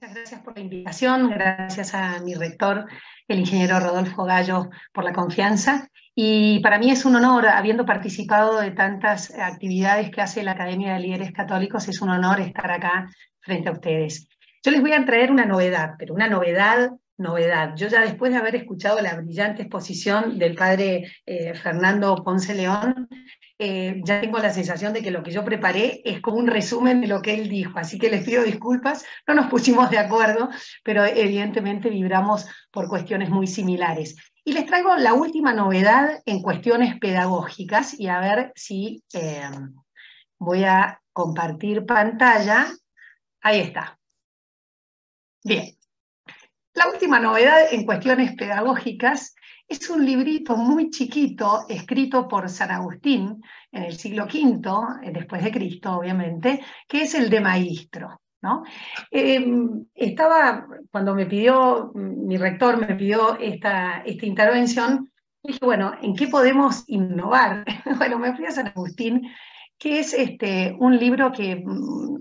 Muchas gracias por la invitación, gracias a mi rector, el ingeniero Rodolfo Gallo, por la confianza. Y para mí es un honor, habiendo participado de tantas actividades que hace la Academia de Líderes Católicos, es un honor estar acá frente a ustedes. Yo les voy a traer una novedad, pero una novedad, novedad. Yo ya después de haber escuchado la brillante exposición del padre eh, Fernando Ponce León, eh, ya tengo la sensación de que lo que yo preparé es como un resumen de lo que él dijo, así que les pido disculpas, no nos pusimos de acuerdo, pero evidentemente vibramos por cuestiones muy similares. Y les traigo la última novedad en cuestiones pedagógicas y a ver si eh, voy a compartir pantalla. Ahí está. Bien. La última novedad en cuestiones pedagógicas es un librito muy chiquito, escrito por San Agustín en el siglo V, eh, después de Cristo, obviamente, que es el de Maestro. ¿no? Em, estaba, cuando me pidió, mi rector me pidió esta, esta intervención, dije, bueno, ¿en qué podemos innovar? bueno, me fui a San Agustín que es este, un libro que mm,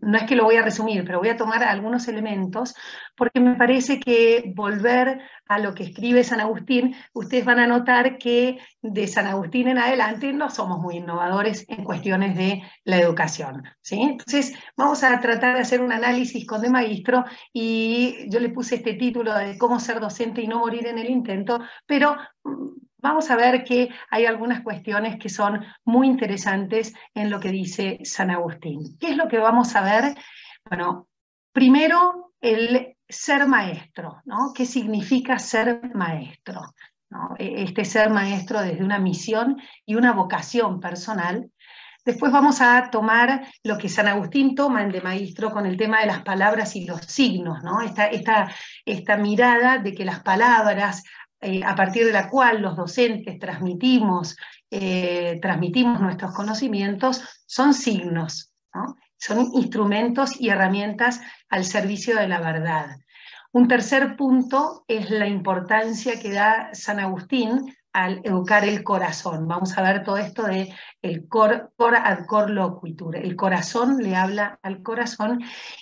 no es que lo voy a resumir, pero voy a tomar algunos elementos, porque me parece que volver a lo que escribe San Agustín, ustedes van a notar que de San Agustín en adelante no somos muy innovadores en cuestiones de la educación. ¿sí? Entonces, vamos a tratar de hacer un análisis con de maestro y yo le puse este título de cómo ser docente y no morir en el intento, pero mm, vamos a ver que hay algunas cuestiones que son muy interesantes en lo que dice San Agustín. ¿Qué es lo que vamos a ver? Bueno, primero el ser maestro, ¿no? ¿Qué significa ser maestro? E, este ser maestro desde una misión y una vocación personal. Después vamos a tomar lo que San Agustín toma en de maestro con el tema de las palabras y los signos, ¿no? Esta, esta, esta mirada de que las palabras eh, a partir de la cual los docentes transmitimos, eh, transmitimos nuestros conocimientos, son signos, son instrumentos y herramientas al servicio de la verdad. Un tercer punto es la importancia que da San Agustín al educar el corazón. Vamos a ver todo esto de el cor, cor ad cor loquitur. El corazón le habla al corazón.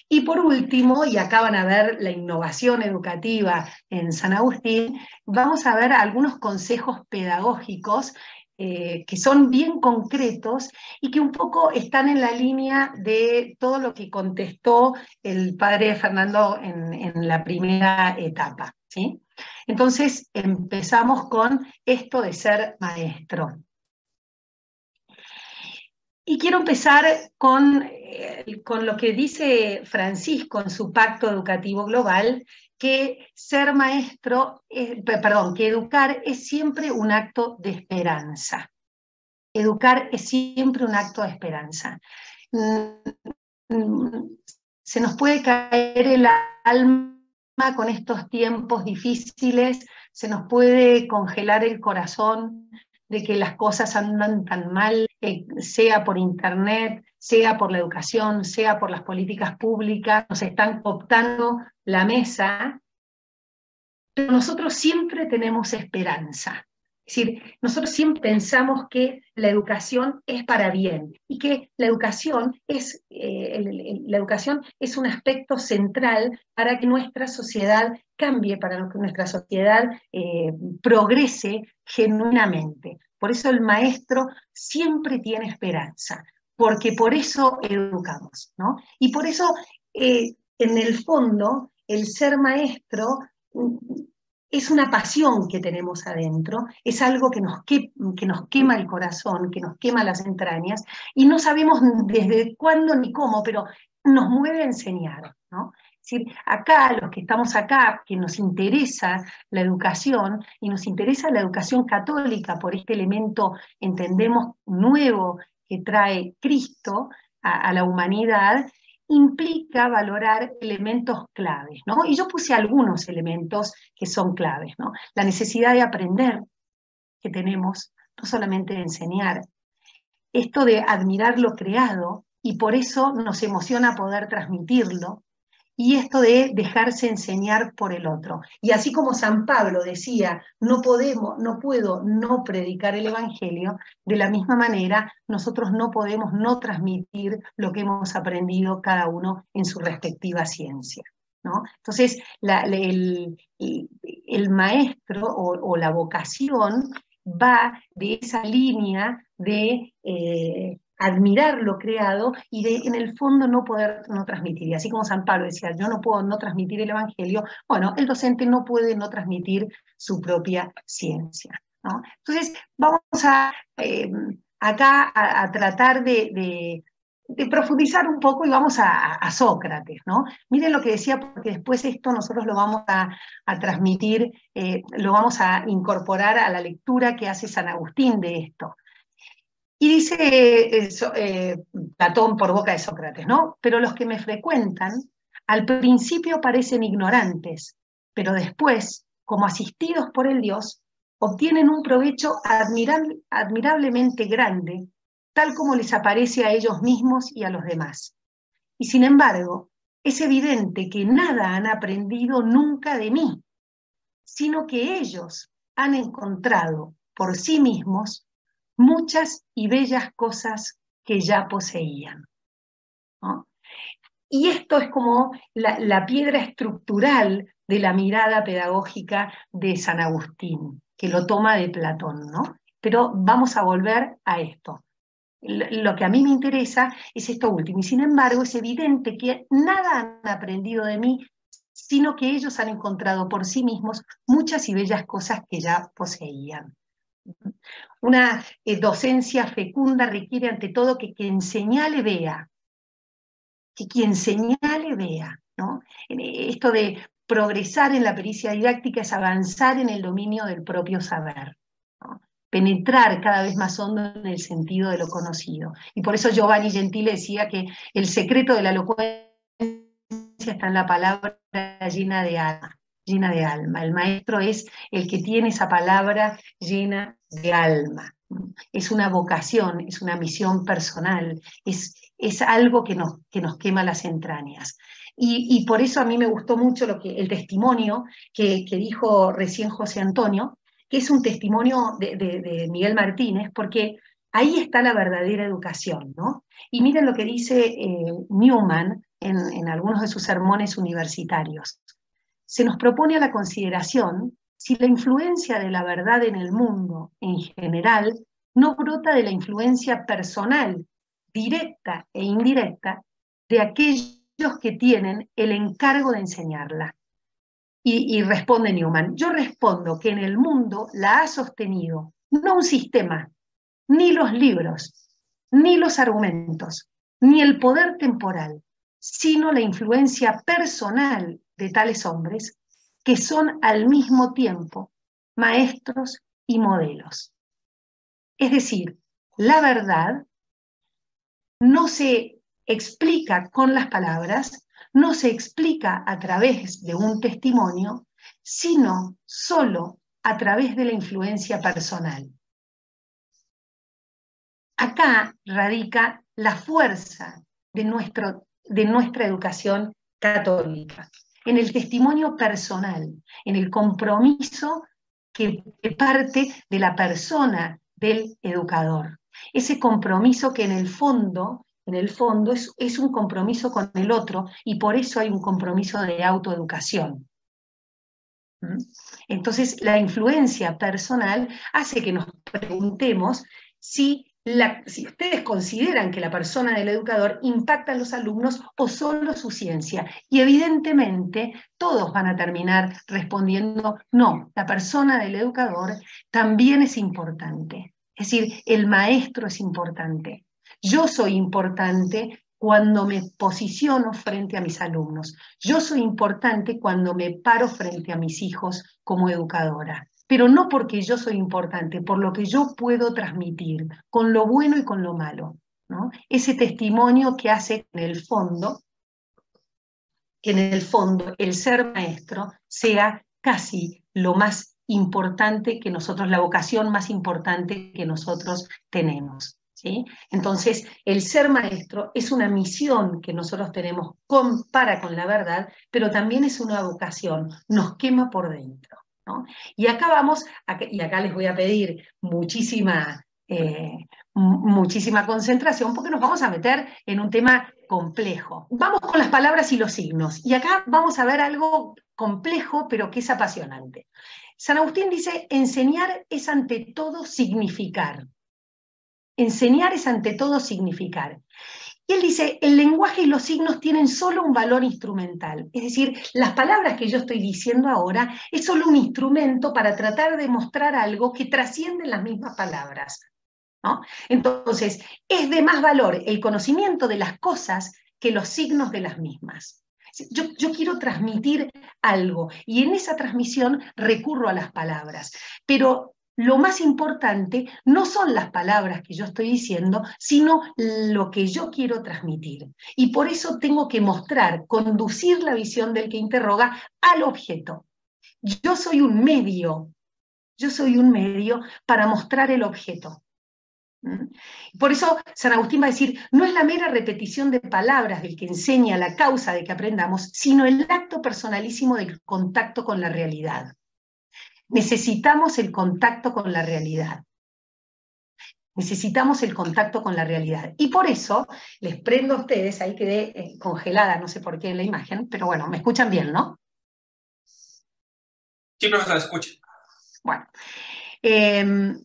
Y por último, y acá van a ver la innovación educativa en San Agustín, vamos a ver algunos consejos pedagógicos eh, que son bien concretos y que un poco están en la línea de todo lo que contestó el padre Fernando en, en la primera etapa. ¿sí? Entonces empezamos con esto de ser maestro. Y quiero empezar con, eh, con, lo que dice Francisco en su pacto educativo global, que ser maestro, perdón, que educar es siempre un acto de esperanza. Educar es siempre un acto de esperanza. Mm, mm, se nos puede caer el alma con estos tiempos difíciles, se nos puede congelar el corazón de que las cosas andan tan mal, eh, sea por Internet, sea por la educación, sea por las políticas públicas, nos están optando la mesa, pero nosotros siempre tenemos esperanza. Es decir, nosotros siempre pensamos que la educación es para bien y que la educación es, eh, la educación es un aspecto central para que nuestra sociedad cambie, para que nuestra sociedad eh, progrese genuinamente. Por eso el maestro siempre tiene esperanza, porque por eso educamos, ¿no? Y por eso, eh, en el fondo, el ser maestro es una pasión que tenemos adentro, es algo que nos, que, nos quema el corazón, que nos quema las entrañas, y no sabemos desde cuándo ni cómo, pero nos mueve a enseñar. ¿no? Es acá, los que estamos acá, que nos interesa la educación, y nos interesa la educación católica por este elemento, entendemos, nuevo que trae Cristo a la humanidad, implica valorar elementos claves, ¿no? Y yo puse algunos elementos que son claves, ¿no? La necesidad de aprender que tenemos, no solamente de enseñar, esto de admirar lo creado y por eso nos emociona poder transmitirlo, y esto de dejarse enseñar por el otro. Y así como San Pablo decía, no podemos, no puedo no predicar el evangelio, de la misma manera nosotros no podemos no transmitir lo que hemos aprendido cada uno en su respectiva ciencia. ¿no? Entonces, el, maestro o, la vocación va de esa línea de eh, admirar lo creado y de en el fondo no poder no transmitir. Y así como San Pablo decía, yo no puedo no transmitir el Evangelio, bueno, el docente no puede no transmitir su propia ciencia. Entonces, vamos a eh, acá a, tratar de, profundizar un poco y vamos a, Sócrates, ¿no? Miren lo que decía, porque después esto nosotros lo vamos a, transmitir, eh, lo vamos a incorporar a la lectura que hace San Agustín de esto. Y dice eh, Platón por boca de Sócrates, ¿no? Pero los que me frecuentan al principio parecen ignorantes, pero después, como asistidos por el Dios, obtienen un provecho admirablemente grande, tal como les aparece a ellos mismos y a los demás. Y sin embargo, es evidente que nada han aprendido nunca de mí, sino que ellos han encontrado por sí mismos muchas y bellas cosas que ya poseían. Y esto es como la, piedra estructural de la mirada pedagógica de San Agustín, que lo toma de Platón, ¿no? Pero vamos a volver a esto. Lo que a mí me interesa es esto último, y sin embargo es evidente que nada han aprendido de mí, sino que ellos han encontrado por sí mismos muchas y bellas cosas que ya poseían. Una eh, docencia fecunda requiere ante todo que quien señale vea, que quien señale vea. ¿no? Eh, esto de progresar en la pericia didáctica es avanzar en el dominio del propio saber. penetrar cada vez más hondo en el sentido de lo conocido. Y por eso Giovanni Gentile decía que el secreto de la elocuencia está en la palabra llena de alma llena de alma. El maestro es el que tiene esa palabra llena de alma. Es una vocación, es una misión personal, es, es algo que nos, que nos quema las entrañas. Y, por eso a mí me gustó mucho lo que, el testimonio que, dijo recién José Antonio, que es un testimonio de, Miguel Martínez, porque ahí está la verdadera educación, ¿no? Y miren lo que dice eh, Newman en, en algunos de sus sermones universitarios se nos propone a la consideración si la influencia de la verdad en el mundo en general no brota de la influencia personal, directa e indirecta, de aquellos que tienen el encargo de enseñarla. Y, responde Newman, yo respondo que en el mundo la ha sostenido no un sistema, ni los libros, ni los argumentos, ni el poder temporal, sino la influencia personal de tales hombres que son al mismo tiempo maestros y modelos. Es decir, la verdad no se explica con las palabras, no se explica a través de un testimonio, sino solo a través de la influencia personal. Acá radica la fuerza de, nuestro, de nuestra educación católica en el testimonio personal, en el compromiso que, parte de la persona del educador. Ese compromiso que en el fondo, en el fondo es, es un compromiso con el otro y por eso hay un compromiso de autoeducación. ¿Mm? Entonces, la influencia personal hace que nos preguntemos si si ustedes consideran que la persona del educador impacta en los alumnos o solo su ciencia. Y evidentemente todos van a terminar respondiendo, no, la persona del educador también es importante. Es decir, el maestro es importante. Yo soy importante cuando me posiciono frente a mis alumnos. Yo soy importante cuando me paro frente a mis hijos como educadora pero no porque yo soy importante, por lo que yo puedo transmitir, con lo bueno y con lo malo. Ese testimonio que hace en el fondo, que en el fondo el ser maestro sea casi lo más importante que nosotros, la vocación más importante que nosotros tenemos. Entonces, el ser maestro es una misión que nosotros tenemos con, para con la verdad, pero también es una vocación, nos quema por dentro. Y acá vamos, y acá les voy a pedir muchísima, eh, muchísima concentración porque nos vamos a meter en un tema complejo. Vamos con las palabras y los signos. Y acá vamos a ver algo complejo, pero que es apasionante. San Agustín dice, enseñar es ante todo significar. Enseñar es ante todo significar. Y él dice, el lenguaje y los signos tienen solo un valor instrumental. Es decir, las palabras que yo estoy diciendo ahora es solo un instrumento para tratar de mostrar algo que trasciende las mismas palabras. ¿no? Entonces, es de más valor el conocimiento de las cosas que los signos de las mismas. Yo, yo, quiero transmitir algo y en esa transmisión recurro a las palabras, pero lo más importante no son las palabras que yo estoy diciendo, sino lo que yo quiero transmitir. Y por eso tengo que mostrar, conducir la visión del que interroga al objeto. Yo soy un medio, yo soy un medio para mostrar el objeto. ¿Mm? Por eso San Agustín va a decir, no es la mera repetición de palabras del que enseña la causa de que aprendamos, sino el acto personalísimo del contacto con la realidad. Necesitamos el contacto con la realidad. Necesitamos el contacto con la realidad. Y por eso les prendo a ustedes, ahí quedé eh, congelada, no sé por qué en la imagen, pero bueno, me escuchan bien, ¿no? Sí, profesor, escucha. Bueno, em,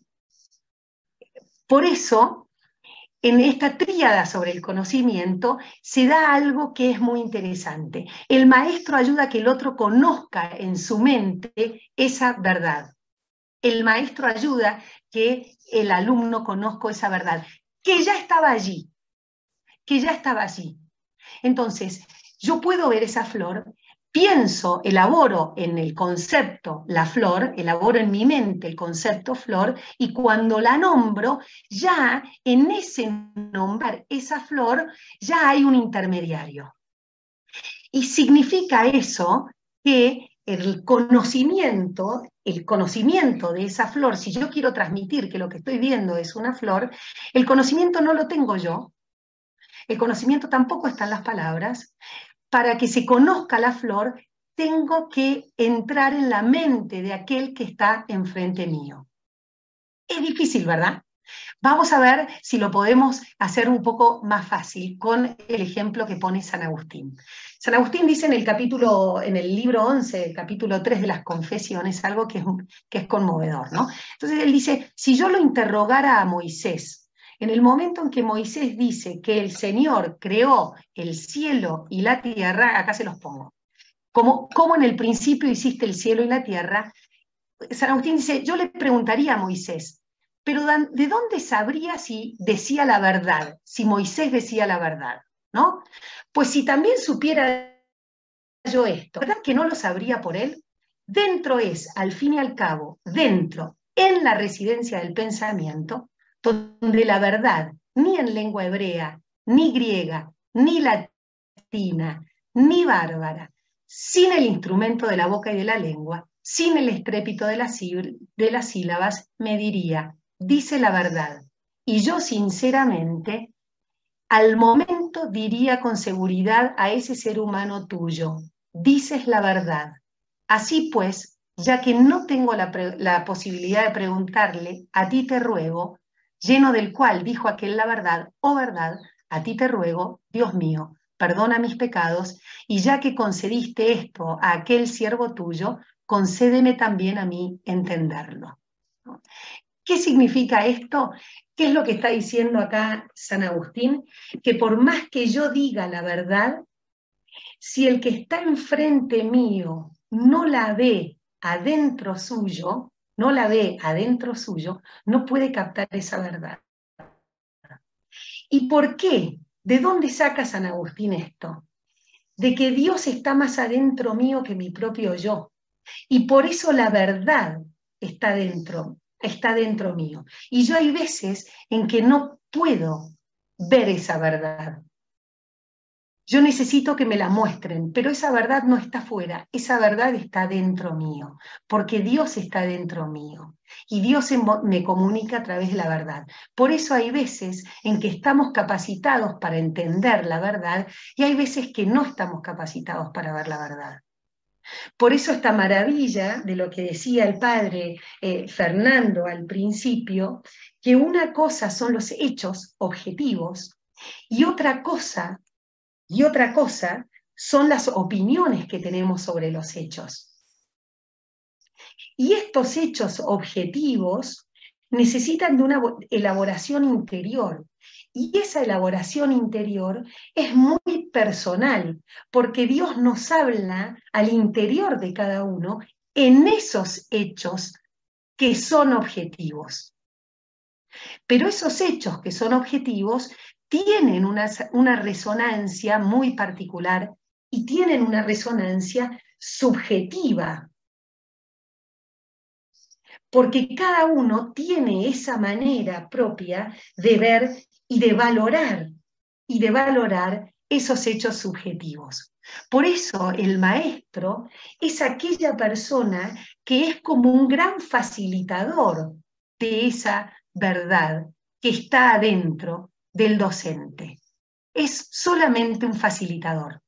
por eso en esta tríada sobre el conocimiento se da algo que es muy interesante. El maestro ayuda a que el otro conozca en su mente esa verdad. El maestro ayuda que el alumno conozca esa verdad, que ya estaba allí, que ya estaba allí. Entonces, yo puedo ver esa flor pienso, elaboro en el concepto la flor, elaboro en mi mente el concepto flor, y cuando la nombro, ya en ese nombrar esa flor, ya hay un intermediario. Y significa eso que el conocimiento, el conocimiento de esa flor, si yo quiero transmitir que lo que estoy viendo es una flor, el conocimiento no lo tengo yo, el conocimiento tampoco está en las palabras, para que se conozca la flor, tengo que entrar en la mente de aquel que está enfrente mío. Es difícil, ¿verdad? Vamos a ver si lo podemos hacer un poco más fácil con el ejemplo que pone San Agustín. San Agustín dice en el capítulo, en el libro 11, el capítulo 3 de las confesiones, algo que es, que es conmovedor, ¿no? Entonces él dice, si yo lo interrogara a Moisés en el momento en que Moisés dice que el Señor creó el cielo y la tierra, acá se los pongo, como, como en el principio hiciste el cielo y la tierra, San Agustín dice, yo le preguntaría a Moisés, pero ¿de dónde sabría si decía la verdad, si Moisés decía la verdad? ¿No? Pues si también supiera yo esto, ¿verdad que no lo sabría por él? Dentro es, al fin y al cabo, dentro, en la residencia del pensamiento, donde la verdad, ni en lengua hebrea, ni griega, ni latina, ni bárbara, sin el instrumento de la boca y de la lengua, sin el estrépito de las, de las sílabas, me diría, dice la verdad. Y yo sinceramente, al momento diría con seguridad a ese ser humano tuyo, dices la verdad. Así pues, ya que no tengo la, la posibilidad de preguntarle, a ti te ruego, lleno del cual dijo aquel la verdad, oh verdad, a ti te ruego, Dios mío, perdona mis pecados, y ya que concediste esto a aquel siervo tuyo, concédeme también a mí entenderlo. ¿Qué significa esto? ¿Qué es lo que está diciendo acá San Agustín? Que por más que yo diga la verdad, si el que está enfrente mío no la ve adentro suyo, no la ve adentro suyo, no puede captar esa verdad. ¿Y por qué? ¿De dónde saca San Agustín esto? De que Dios está más adentro mío que mi propio yo. Y por eso la verdad está dentro, está dentro mío. Y yo hay veces en que no puedo ver esa verdad. Yo necesito que me la muestren, pero esa verdad no está fuera, esa verdad está dentro mío, porque Dios está dentro mío y Dios me comunica a través de la verdad. Por eso hay veces en que estamos capacitados para entender la verdad y hay veces que no estamos capacitados para ver la verdad. Por eso esta maravilla de lo que decía el padre eh, Fernando al principio, que una cosa son los hechos objetivos y otra cosa y otra cosa son las opiniones que tenemos sobre los hechos. Y estos hechos objetivos necesitan de una elaboración interior. Y esa elaboración interior es muy personal, porque Dios nos habla al interior de cada uno en esos hechos que son objetivos. Pero esos hechos que son objetivos tienen una, resonancia muy particular y tienen una resonancia subjetiva porque cada uno tiene esa manera propia de ver y de valorar, y de valorar esos hechos subjetivos. Por eso el maestro es aquella persona que es como un gran facilitador de esa verdad que está adentro del docente. Es solamente un facilitador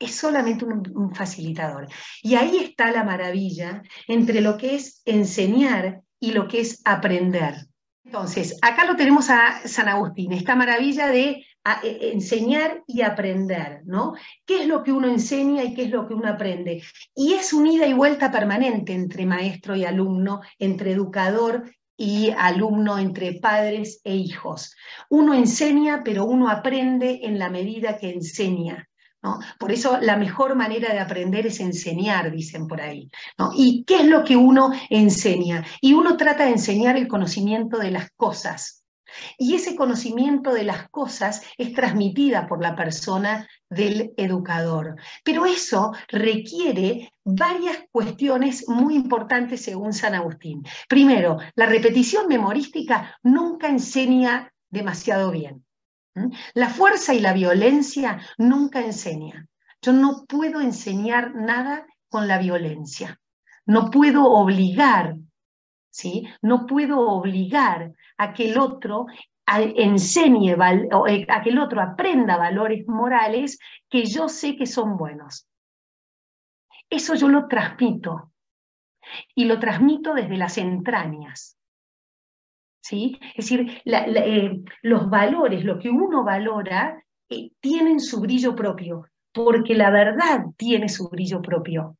es solamente un, facilitador. Y ahí está la maravilla entre lo que es enseñar y lo que es aprender. Entonces, acá lo tenemos a San Agustín, esta maravilla de e, enseñar y aprender, ¿no? ¿Qué es lo que uno enseña y qué es lo que uno aprende? Y es un ida y vuelta permanente entre maestro y alumno, entre educador y alumno, entre padres e hijos. Uno enseña, pero uno aprende en la medida que enseña. Por eso la mejor manera de aprender es enseñar, dicen por ahí. ¿Y qué es lo que uno enseña? Y uno trata de enseñar el conocimiento de las cosas. Y ese conocimiento de las cosas es transmitida por la persona del educador. Pero eso requiere varias cuestiones muy importantes según San Agustín. Primero, la repetición memorística nunca enseña demasiado bien. ¿Mm? La fuerza y la violencia nunca enseña. Yo no puedo enseñar nada con la violencia. No puedo obligar, ¿sí? No puedo obligar a que el otro enseñe, eh, a que el otro aprenda valores morales que yo sé que son buenos. Eso yo lo transmito y lo transmito desde las entrañas. ¿sí? Es decir, eh, los valores, lo que uno valora, eh, tienen su brillo propio, porque la verdad tiene su brillo propio.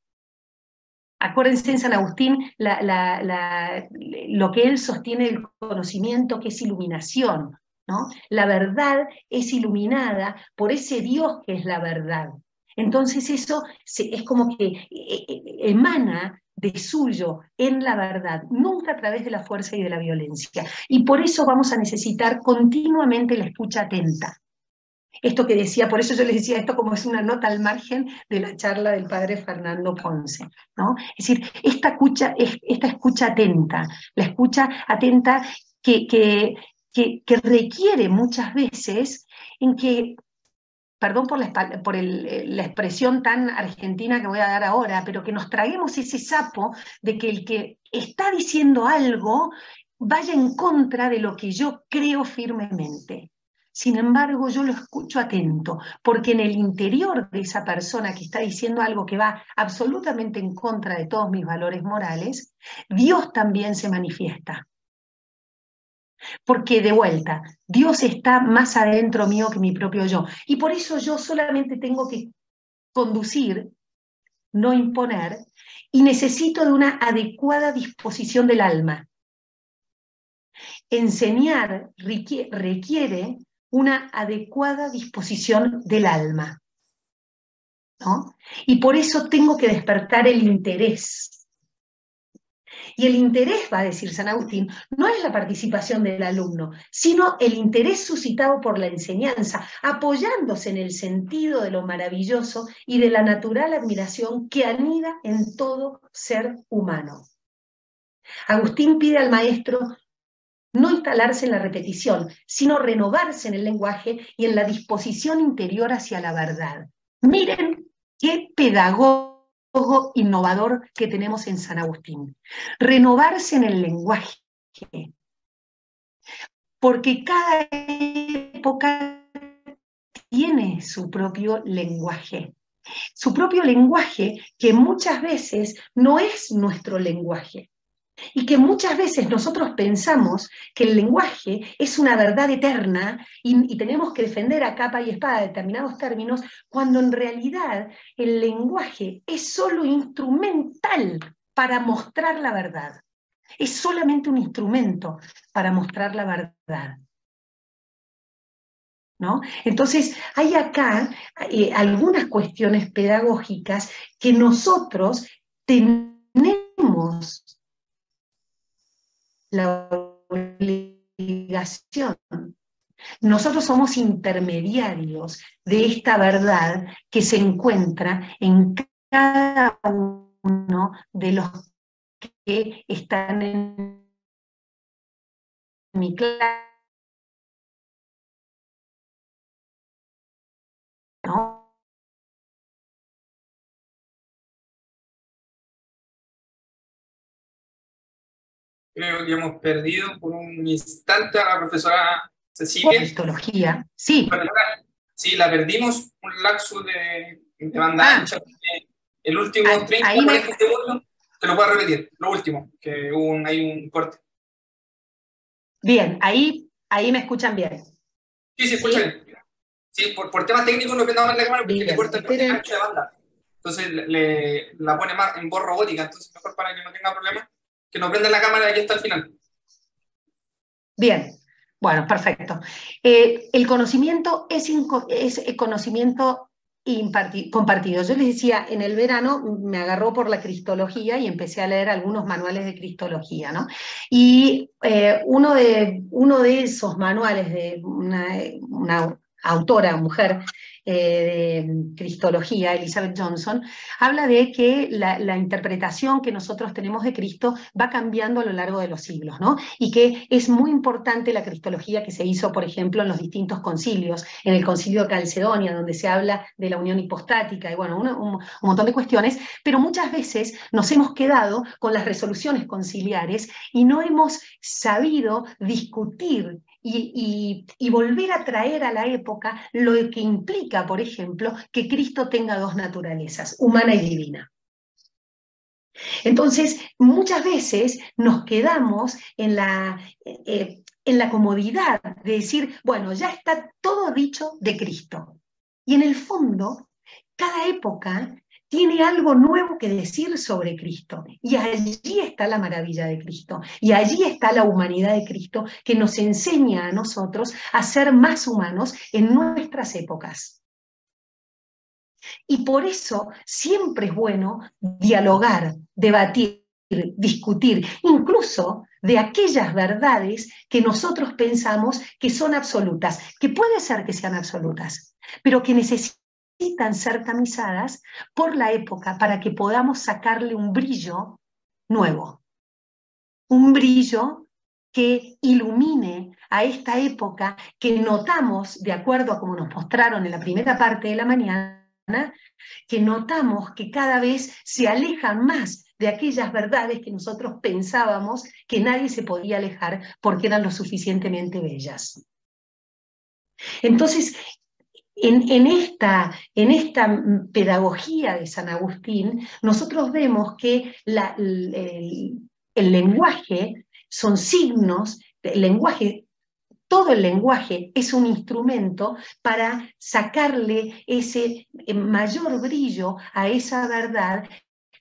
Acuérdense en San Agustín lo que él sostiene el conocimiento, que es iluminación. ¿no? La verdad es iluminada por ese Dios que es la verdad. Entonces eso es como que eh, emana de suyo en la verdad, nunca a través de la fuerza y de la violencia. Y por eso vamos a necesitar continuamente la escucha atenta. Esto que decía, por eso yo les decía esto como es una nota al margen de la charla del padre Fernando Ponce. ¿no? Es decir, esta escucha, esta escucha atenta, la escucha atenta que, que, que requiere muchas veces en que perdón por, la, por la, expresión tan argentina que voy a dar ahora, pero que nos traguemos ese sapo de que el que está diciendo algo vaya en contra de lo que yo creo firmemente. Sin embargo, yo lo escucho atento, porque en el interior de esa persona que está diciendo algo que va absolutamente en contra de todos mis valores morales, Dios también se manifiesta. Porque de vuelta, Dios está más adentro mío que mi propio yo. Y por eso yo solamente tengo que conducir, no imponer, y necesito de una adecuada disposición del alma. Enseñar requiere una adecuada disposición del alma. ¿no? Y por eso tengo que despertar el interés y el interés, va a decir San Agustín, no es la participación del alumno, sino el interés suscitado por la enseñanza, apoyándose en el sentido de lo maravilloso y de la natural admiración que anida en todo ser humano. Agustín pide al maestro no instalarse en la repetición, sino renovarse en el lenguaje y en la disposición interior hacia la verdad. Miren qué pedagogo innovador que tenemos en San Agustín. Renovarse en el lenguaje. Porque cada época tiene su propio lenguaje. Su propio lenguaje que muchas veces no es nuestro lenguaje. Y que muchas veces nosotros pensamos que el lenguaje es una verdad eterna y, tenemos que defender a capa y espada determinados términos, cuando en realidad el lenguaje es solo instrumental para mostrar la verdad. Es solamente un instrumento para mostrar la verdad. ¿No? Entonces, hay acá eh, algunas cuestiones pedagógicas que nosotros tenemos la obligación. Nosotros somos intermediarios de esta verdad que se encuentra en cada uno de los que están en mi clase. Creo que hemos perdido por un instante a la profesora Cecilia. Histología, sí. Sí, la perdimos, un lapso de, de banda ah. ancha. El último 30 segundos, te lo puedo repetir, lo último, que hubo un, hay un corte. Bien, ahí, ahí me escuchan bien. Sí, sí, escuchan. ¿Sí? por, por, temas técnicos no prendamos la cámara porque le corta el ancho de banda. Entonces le, la pone más en voz robótica, entonces mejor para que no tenga problemas que nos prenda la cámara de aquí hasta el final. Bien, bueno, perfecto. Eh, el conocimiento es, es conocimiento compartido. Yo les decía, en el verano me agarró por la cristología y empecé a leer algunos manuales de cristología, ¿no? Y eh, uno, de, uno de esos manuales de una, una autora, mujer, eh, de Cristología, Elizabeth Johnson, habla de que la, interpretación que nosotros tenemos de Cristo va cambiando a lo largo de los siglos, ¿no? Y que es muy importante la Cristología que se hizo, por ejemplo, en los distintos concilios, en el concilio de Calcedonia, donde se habla de la unión hipostática y bueno, un montón de cuestiones, pero muchas veces nos hemos quedado con las resoluciones conciliares y no hemos sabido discutir y, volver a traer a la época lo que implica, por ejemplo, que Cristo tenga dos naturalezas, humana y divina. Entonces, muchas veces nos quedamos en la, eh, en la comodidad de decir, bueno, ya está todo dicho de Cristo. Y en el fondo, cada época tiene algo nuevo que decir sobre Cristo. Y allí está la maravilla de Cristo. Y allí está la humanidad de Cristo que nos enseña a nosotros a ser más humanos en nuestras épocas. Y por eso siempre es bueno dialogar, debatir, discutir, incluso de aquellas verdades que nosotros pensamos que son absolutas, que puede ser que sean absolutas, pero que necesitan necesitan ser tamizadas por la época para que podamos sacarle un brillo nuevo, un brillo que ilumine a esta época que notamos, de acuerdo a como nos mostraron en la primera parte de la mañana, que notamos que cada vez se alejan más de aquellas verdades que nosotros pensábamos que nadie se podía alejar porque eran lo suficientemente bellas. Entonces, en, esta, en, esta, pedagogía de San Agustín, nosotros vemos que el, lenguaje son signos, el lenguaje, todo el lenguaje es un instrumento para sacarle ese eh, mayor brillo a esa verdad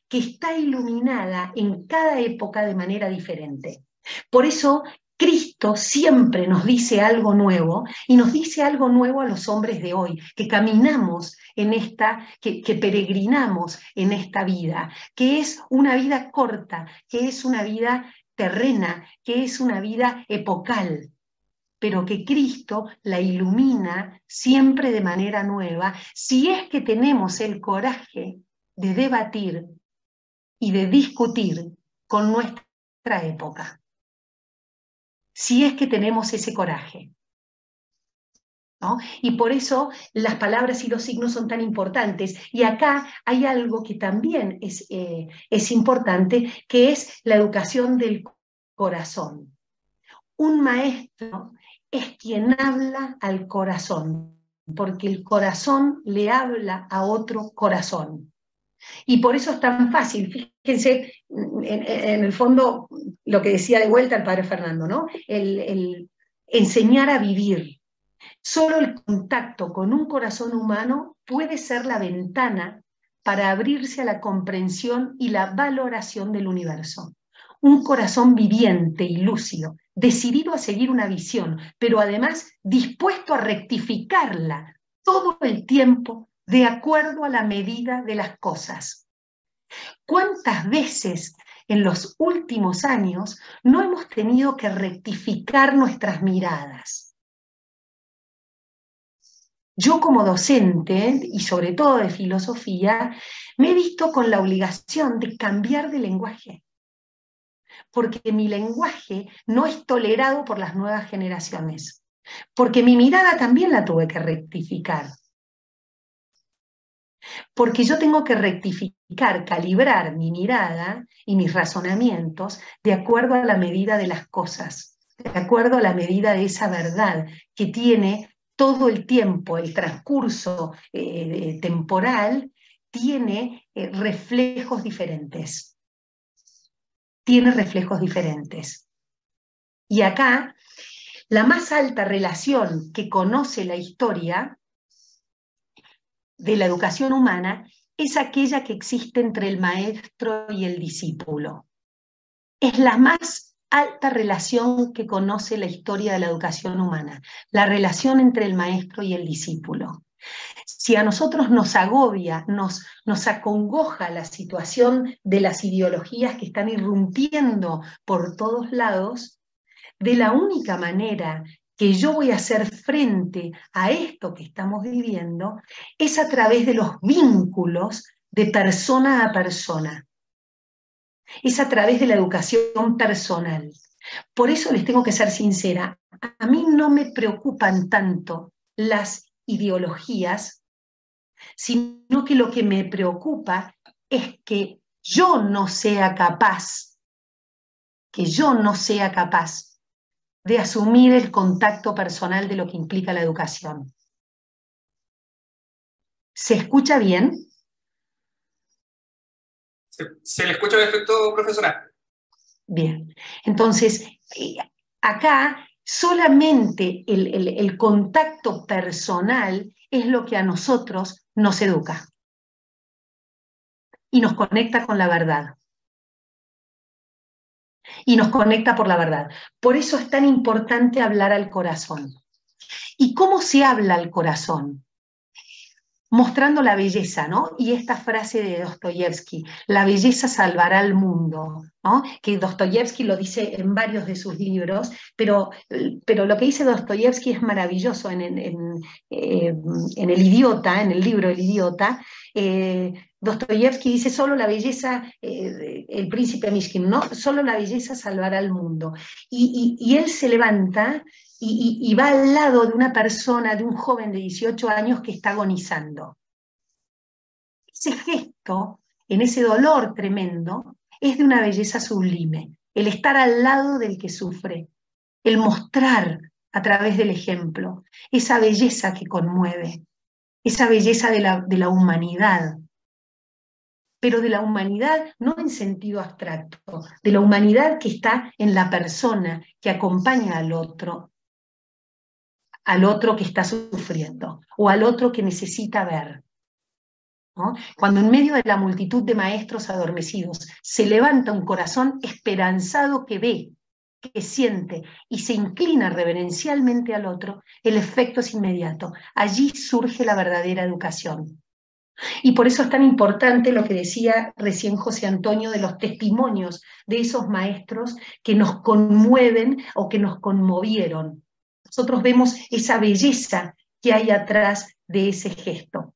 que está iluminada en cada época de manera diferente. Por eso Cristo siempre nos dice algo nuevo y nos dice algo nuevo a los hombres de hoy, que caminamos en esta, que, peregrinamos en esta vida, que es una vida corta, que es una vida terrena, que es una vida epocal, pero que Cristo la ilumina siempre de manera nueva, si es que tenemos el coraje de debatir y de discutir con nuestra época si es que tenemos ese coraje. Y por eso las palabras y los signos son tan importantes. Y acá hay algo que también es, eh, es importante, que es la educación del corazón. Un maestro es quien habla al corazón, porque el corazón le habla a otro corazón. Y por eso es tan fácil. Fíjense, en, el fondo, lo que decía de vuelta el padre Fernando, ¿no? el enseñar a vivir. Solo el contacto con un corazón humano puede ser la ventana para abrirse a la comprensión y la valoración del universo. Un corazón viviente y lúcido, decidido a seguir una visión, pero además dispuesto a rectificarla todo el tiempo de acuerdo a la medida de las cosas. ¿Cuántas veces en los últimos años no hemos tenido que rectificar nuestras miradas? Yo como docente, y sobre todo de filosofía, me he visto con la obligación de cambiar de lenguaje, porque mi lenguaje no es tolerado por las nuevas generaciones, porque mi mirada también la tuve que rectificar, porque yo tengo que rectificar, calibrar mi mirada y mis razonamientos de acuerdo a la medida de las cosas, de acuerdo a la medida de esa verdad que tiene todo el tiempo, el transcurso eh, temporal, tiene eh, reflejos diferentes. Tiene reflejos diferentes. Y acá, la más alta relación que conoce la historia de la educación humana es aquella que existe entre el maestro y el discípulo. Es la más alta relación que conoce la historia de la educación humana, la relación entre el maestro y el discípulo. Si a nosotros nos agobia, nos, nos acongoja la situación de las ideologías que están irrumpiendo por todos lados, de la única manera que yo voy a hacer frente a esto que estamos viviendo es a través de los vínculos de persona a persona es a través de la educación personal. Por eso les tengo que ser sincera, a mí no me preocupan tanto las ideologías, sino que lo que me preocupa es que yo no sea capaz, que yo no sea capaz de asumir el contacto personal de lo que implica la educación. ¿Se escucha bien? Se, le escucha perfecto, profesora. Bien, entonces, eh, acá solamente el, contacto personal es lo que a nosotros nos educa y nos conecta con la verdad. Y nos conecta por la verdad. Por eso es tan importante hablar al corazón. ¿Y cómo se habla al corazón? mostrando la belleza, ¿no? Y esta frase de Dostoyevsky, la belleza salvará al mundo, ¿no? Que Dostoyevsky lo dice en varios de sus libros, pero, pero lo que dice Dostoyevsky es maravilloso en, en, eh, El idiota, en el libro El idiota. Eh, Dostoyevsky dice, solo la belleza, eh, el príncipe Mishkin, ¿no? Solo la belleza salvará al mundo. Y, y él se levanta y, va al lado de una persona, de un joven de 18 años que está agonizando. Ese gesto, en ese dolor tremendo, es de una belleza sublime. El estar al lado del que sufre, el mostrar a través del ejemplo esa belleza que conmueve, esa belleza de la, de la humanidad, pero de la humanidad no en sentido abstracto, de la humanidad que está en la persona que acompaña al otro, al otro que está sufriendo o al otro que necesita ver. Cuando en medio de la multitud de maestros adormecidos se levanta un corazón esperanzado que ve, que siente y se inclina reverencialmente al otro, el efecto es inmediato. Allí surge la verdadera educación. Y por eso es tan importante lo que decía recién José Antonio de los testimonios de esos maestros que nos conmueven o que nos conmovieron nosotros vemos esa belleza que hay atrás de ese gesto.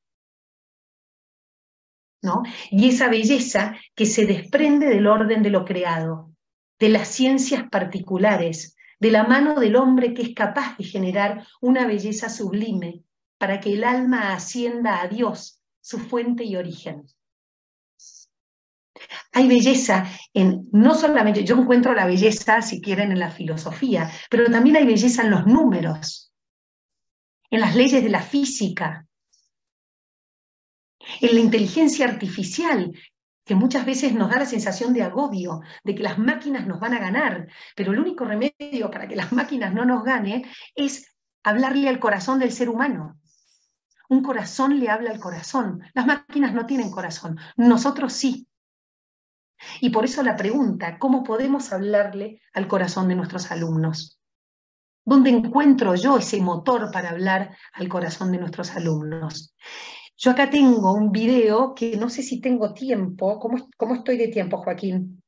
¿no? Y esa belleza que se desprende del orden de lo creado, de las ciencias particulares, de la mano del hombre que es capaz de generar una belleza sublime para que el alma ascienda a Dios, su fuente y origen. Hay belleza en, no solamente, yo encuentro la belleza, si quieren, en la filosofía, pero también hay belleza en los números, en las leyes de la física, en la inteligencia artificial, que muchas veces nos da la sensación de agobio, de que las máquinas nos van a ganar, pero el único remedio para que las máquinas no nos ganen es hablarle al corazón del ser humano. Un corazón le habla al corazón. Las máquinas no tienen corazón, nosotros sí. Y por eso la pregunta, ¿cómo podemos hablarle al corazón de nuestros alumnos? ¿Dónde encuentro yo ese motor para hablar al corazón de nuestros alumnos? Yo acá tengo un video que no sé si tengo tiempo. ¿Cómo, cómo estoy de tiempo, Joaquín?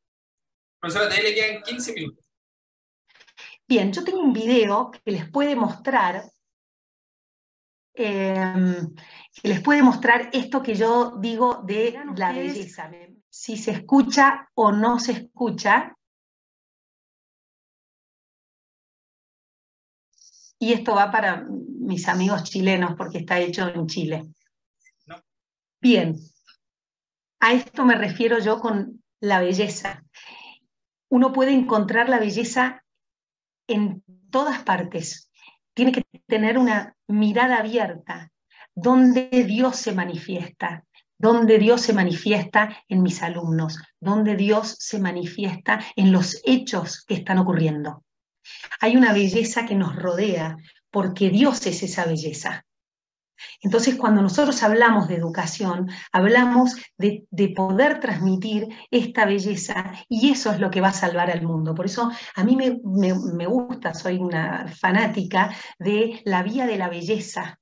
Profesora, te le quedan 15 minutos. Bien, yo tengo un video que les puede mostrar, em, que les puede mostrar esto que yo digo de la belleza. Si se escucha o no se escucha. Y esto va para mis amigos chilenos porque está hecho en Chile. Bien, a esto me refiero yo con la belleza. Uno puede encontrar la belleza en todas partes. Tiene que tener una mirada abierta, donde Dios se manifiesta, donde Dios se manifiesta en mis alumnos, donde Dios se manifiesta en los hechos que están ocurriendo. Hay una belleza que nos rodea porque Dios es esa belleza. Entonces, cuando nosotros hablamos de educación, hablamos de, poder transmitir esta belleza y eso es lo que va a salvar al mundo. Por eso a mí me, me gusta, soy una fanática de la vía de la belleza.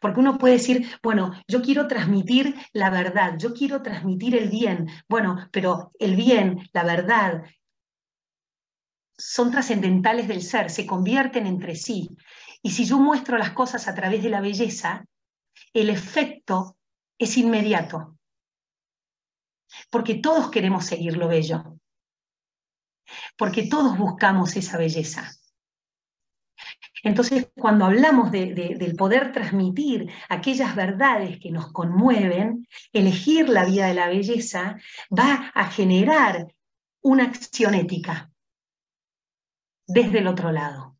Porque uno puede decir, bueno, yo quiero transmitir la verdad, yo quiero transmitir el bien. Bueno, pero el bien, la verdad, son trascendentales del ser, se convierten entre sí. Y si yo muestro las cosas a través de la belleza, el efecto es inmediato. Porque todos queremos seguir lo bello. Porque todos buscamos esa belleza. Entonces, cuando hablamos del poder transmitir aquellas verdades que nos conmueven, elegir la vida de la belleza va a generar una acción ética desde el otro lado.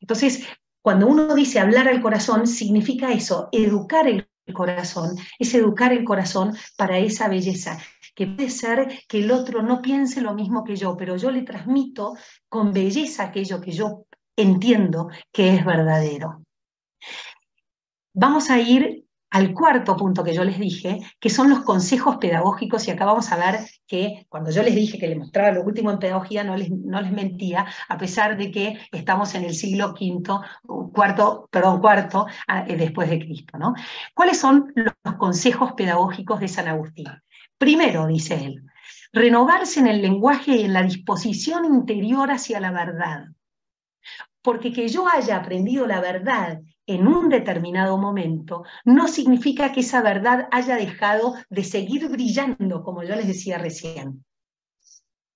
Entonces, cuando uno dice hablar al corazón, significa eso, educar el corazón, es educar el corazón para esa belleza, que puede ser que el otro no piense lo mismo que yo, pero yo le transmito con belleza aquello que yo entiendo que es verdadero. Vamos a ir al cuarto punto que yo les dije, que son los consejos pedagógicos, y acá vamos a ver que cuando yo les dije que les mostraba lo último en pedagogía, no les, no les mentía, a pesar de que estamos en el siglo V, cuarto, perdón, cuarto eh, después de Cristo. ¿no? ¿Cuáles son los consejos pedagógicos de San Agustín? Primero, dice él, renovarse en el lenguaje y en la disposición interior hacia la verdad. Porque que yo haya aprendido la verdad en un determinado momento, no significa que esa verdad haya dejado de seguir brillando, como yo les decía recién.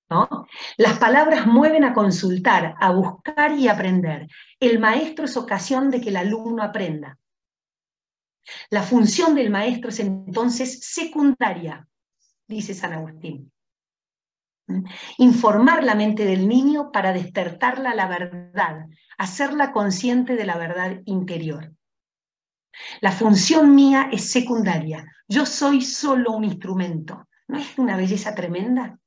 ¿No? Las palabras mueven a consultar, a buscar y aprender. El maestro es ocasión de que el alumno aprenda. La función del maestro es entonces secundaria, dice San Agustín. Informar la mente del niño para despertarla a la verdad, hacerla consciente de la verdad interior. La función mía es secundaria. Yo soy solo un instrumento. ¿No es una belleza tremenda?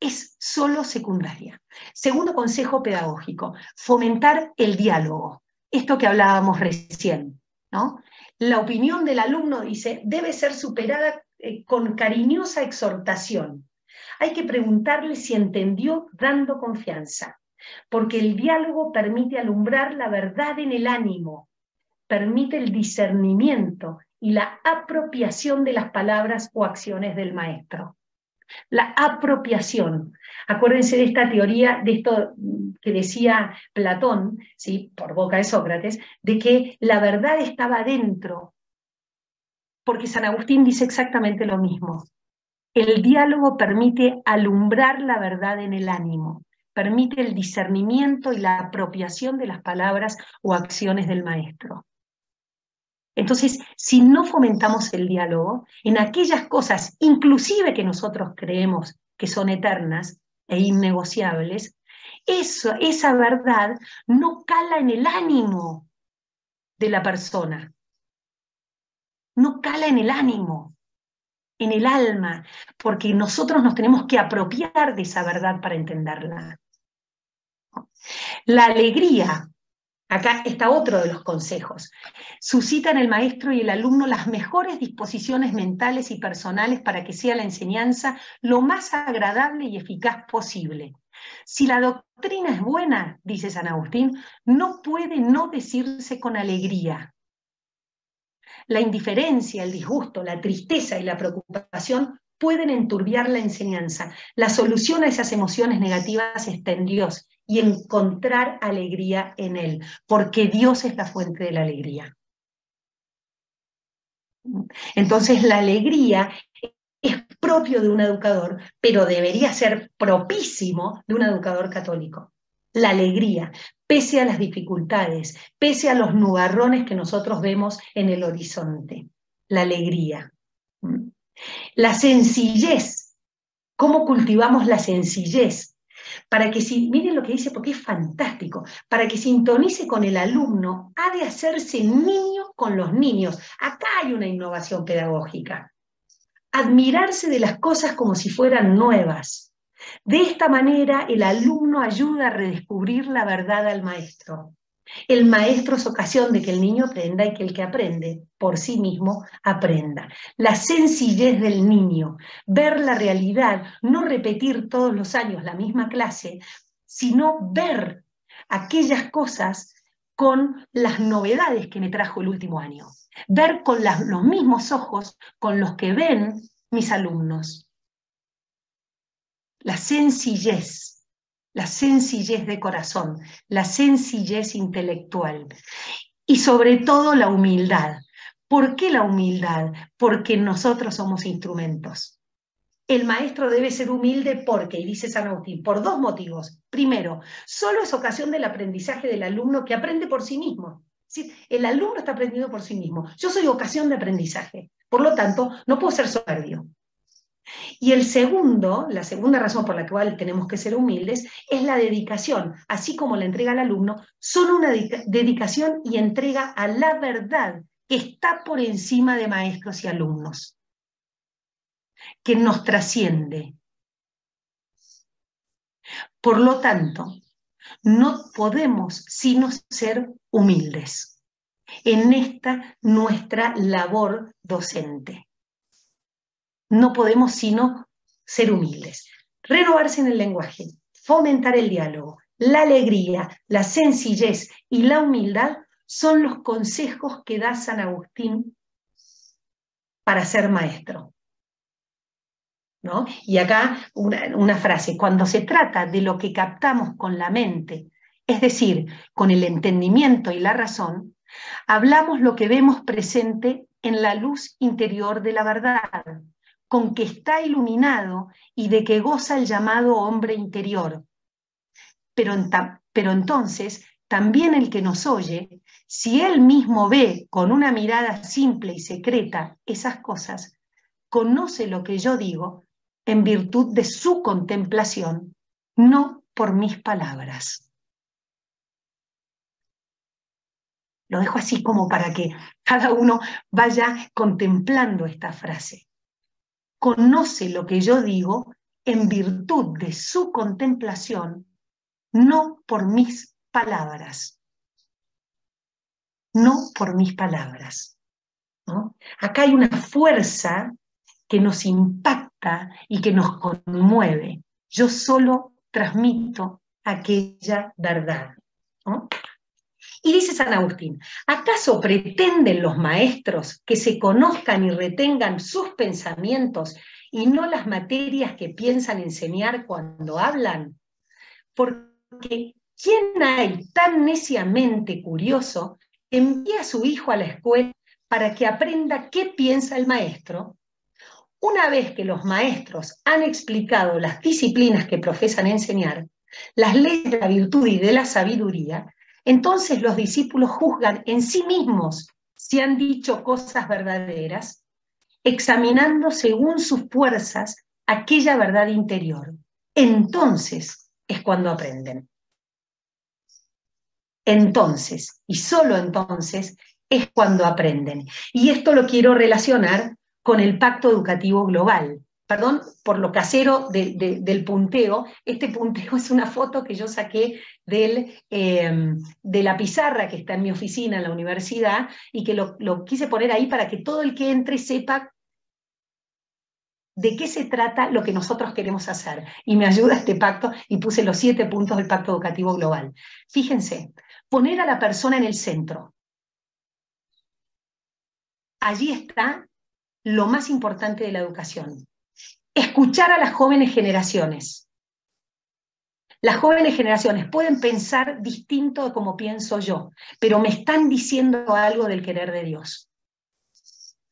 Es solo secundaria. Segundo consejo pedagógico, fomentar el diálogo. Esto que hablábamos recién, ¿no? La opinión del alumno, dice, debe ser superada eh, con cariñosa exhortación. Hay que preguntarle si entendió dando confianza porque el diálogo permite alumbrar la verdad en el ánimo, permite el discernimiento y la apropiación de las palabras o acciones del maestro. La apropiación. Acuérdense de esta teoría, de esto que decía Platón, ¿sí? por boca de Sócrates, de que la verdad estaba dentro, porque San Agustín dice exactamente lo mismo. El diálogo permite alumbrar la verdad en el ánimo permite el discernimiento y la apropiación de las palabras o acciones del maestro. Entonces, si no fomentamos el diálogo, en aquellas cosas, inclusive que nosotros creemos que son eternas e innegociables, eso, esa verdad no cala en el ánimo de la persona. No cala en el ánimo. en el alma, porque nosotros nos tenemos que apropiar de esa verdad para entenderla. La alegría, acá está otro de los consejos, suscita en el maestro y el alumno las mejores disposiciones mentales y personales para que sea la enseñanza lo más agradable y eficaz posible. Si la doctrina es buena, dice San Agustín, no puede no decirse con alegría. La indiferencia, el disgusto, la tristeza y la preocupación pueden enturbiar la enseñanza. La solución a esas emociones negativas está en Dios y encontrar alegría en Él, porque Dios es la fuente de la alegría. Entonces la alegría es propio de un educador, pero debería ser propísimo de un educador católico. La alegría, pese a las dificultades, pese a los nubarrones que nosotros vemos en el horizonte. La alegría. La sencillez. ¿Cómo cultivamos la sencillez? Para que si, miren lo que dice porque es fantástico, para que sintonice con el alumno, ha de hacerse niño con los niños. Acá hay una innovación pedagógica. Admirarse de las cosas como si fueran nuevas. De esta manera el alumno ayuda a redescubrir la verdad al maestro. El maestro es ocasión de que el niño aprenda y que el que aprende por sí mismo aprenda. La sencillez del niño, ver la realidad, no repetir todos los años la misma clase, sino ver aquellas cosas con las novedades que me trajo el último año. Ver con los mismos ojos con los que ven mis alumnos. La sencillez la sencillez de corazón, la sencillez intelectual y sobre todo la humildad. ¿Por qué la humildad? Porque nosotros somos instrumentos. El maestro debe ser humilde porque, dice San Agustín, por dos motivos. Primero, solo es ocasión del aprendizaje del alumno que aprende por sí mismo. El alumno está aprendiendo por sí mismo. Yo soy ocasión de aprendizaje. Por lo tanto, no puedo ser soberbio. Y el segundo, la segunda razón por la cual tenemos que ser humildes, es la dedicación, así como la entrega al alumno, son una dedicación y entrega a la verdad que está por encima de maestros y alumnos, que nos trasciende. Por lo tanto, no podemos sino ser humildes en esta nuestra labor docente no podemos sino ser humildes. Renovarse en el lenguaje, fomentar el diálogo, la alegría, la sencillez y la humildad son los consejos que da San Agustín para ser maestro. ¿No? Y acá una, una, frase, cuando se trata de lo que captamos con la mente, es decir, con el entendimiento y la razón, hablamos lo que vemos presente en la luz interior de la verdad, con que está iluminado y de que goza el llamado hombre interior. Pero, pero entonces, también el que nos oye, si él mismo ve con una mirada simple y secreta esas cosas, conoce lo que yo digo en virtud de su contemplación, no por mis palabras. Lo dejo así como para que cada uno vaya contemplando esta frase conoce lo que yo digo en virtud de su contemplación, no por mis palabras. No por mis palabras. Acá hay una fuerza que nos impacta y que nos conmueve. Yo solo transmito aquella verdad. Y dice San Agustín, ¿acaso pretenden los maestros que se conozcan y retengan sus pensamientos y no las materias que piensan enseñar cuando hablan? Porque ¿quién hay tan neciamente curioso que envía a su hijo a la escuela para que aprenda qué piensa el maestro? Una vez que los maestros han explicado las disciplinas que profesan enseñar, las leyes de la virtud y de la sabiduría, entonces los discípulos juzgan en sí mismos si han dicho cosas verdaderas, examinando según sus fuerzas aquella verdad interior. Entonces es cuando aprenden. Entonces, y solo entonces, es cuando aprenden. Y esto lo quiero relacionar con el Pacto Educativo Global. Perdón por lo casero del punteo. Este punteo es una foto que yo saqué em, de la pizarra que está en mi oficina en la universidad y que lo quise poner ahí para que todo el que entre sepa de qué se trata lo que nosotros queremos hacer. Y me ayuda este pacto y puse los siete puntos del Pacto Educativo Global. Fíjense, poner a la persona en el centro. Allí está lo más importante de la educación. Escuchar a las jóvenes generaciones. Las jóvenes generaciones pueden pensar distinto de como pienso yo, pero me están diciendo algo del querer de Dios.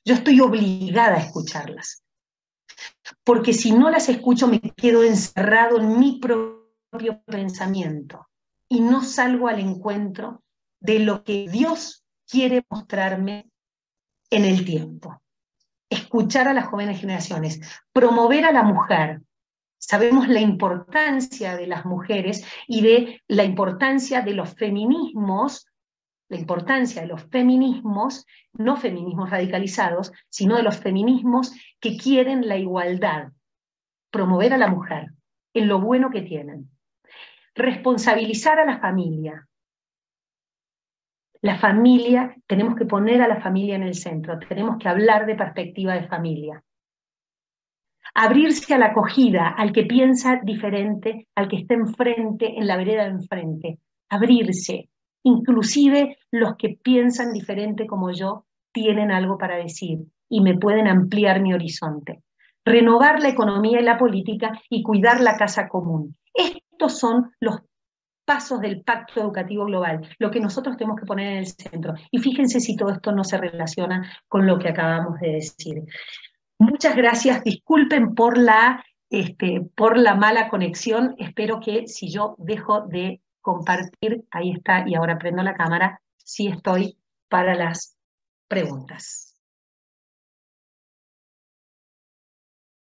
Yo estoy obligada a escucharlas porque si no las escucho me quedo encerrado en mi propio pensamiento y no salgo al encuentro de lo que Dios quiere mostrarme en el tiempo. Escuchar a las jóvenes generaciones, promover a la mujer. Sabemos la importancia de las mujeres y de la importancia de los feminismos la importancia de los feminismos, no feminismos radicalizados, sino de los feminismos que quieren la igualdad, promover a la mujer en lo bueno que tienen, responsabilizar a la familia. La familia, tenemos que poner a la familia en el centro, tenemos que hablar de perspectiva de familia. Abrirse a la acogida, al que piensa diferente, al que está enfrente, en la vereda de enfrente. Abrirse, Inclusive los que piensan diferente como yo tienen algo para decir y me pueden ampliar mi horizonte. Renovar la economía y la política y cuidar la casa común. Estos son los pasos del pacto educativo global, lo que nosotros tenemos que poner en el centro. Y fíjense si todo esto no se relaciona con lo que acabamos de decir. Muchas gracias, disculpen por la, este, por la mala conexión, espero que si yo dejo de compartir, ahí está, y ahora prendo la cámara, si estoy para las preguntas.